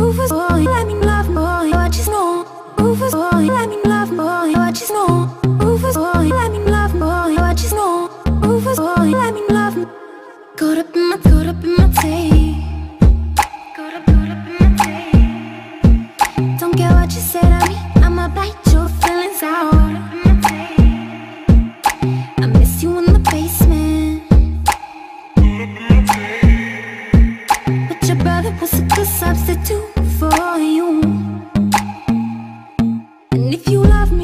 Rufus boy, let me love boy, what you know? Rufus boy, let me love boy, what you know? Rufus boy, let me love boy, what you know? Rufus boy, let me love. Caught up in my, caught up in my tape. Don't care what you say to me, I'ma bite your feelings out. I miss you in the basement. But your brother was a good substitute. And if you love me.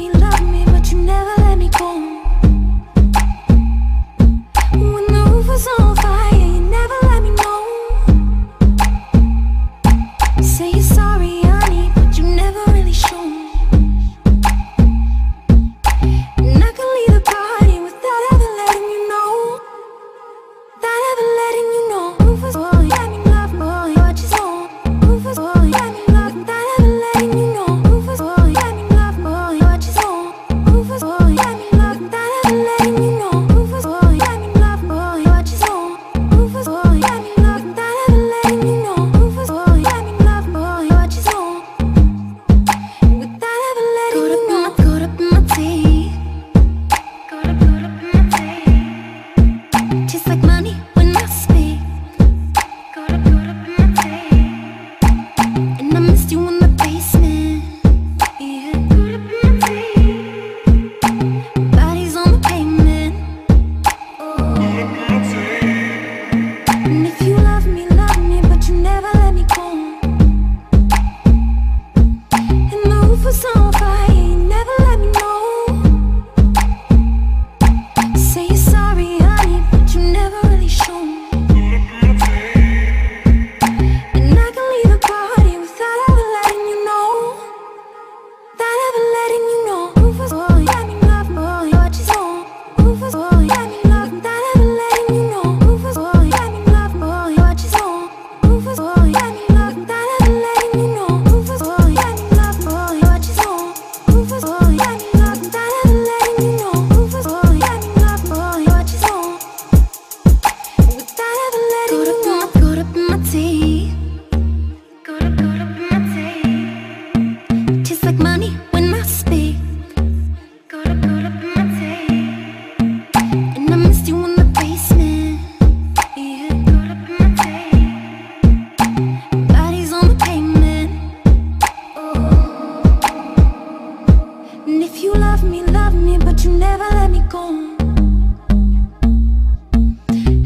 love me, love me, but you never let me go.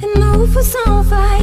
And the was on fire